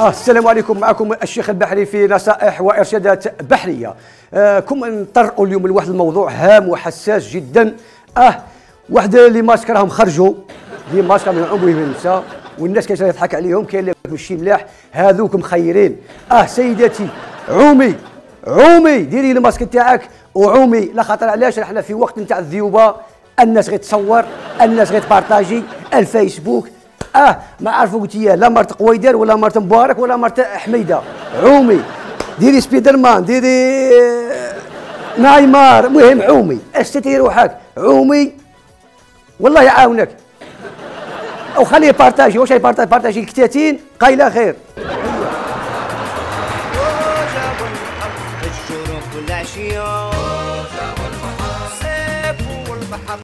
آه السلام عليكم. معكم الشيخ البحري في نصائح وإرشادات بحرية. آه كم نطرقوا اليوم لواحد الموضوع هام وحساس جدا؟ آه واحد لي ماسك راهم خرجوا. لي ماسك راهم عمري ما ننسى والناس كاين يضحك عليهم كاين اللي ياكلوا شي ملاح. هذوك مخيرين آه سيداتي عومي عومي ديري الماسك تاعك. وعومي لا خاطر علاش؟ إحنا في وقت نتاع الذيوبة. الناس غيتصور الناس غيتبارطاجي. الفيسبوك آه ما عرفوا قلت لا مرت قويدر ولا مرت مبارك ولا مرت حميدة. عومي ديري سبيدر مان ديري آه، نايمار. مهم عومي استتي روحك. عومي والله يعاونك. أو خليه بارتاجي واش بارتاجي بارتاجي الكتاتين قايلة خير. الشروق والعشية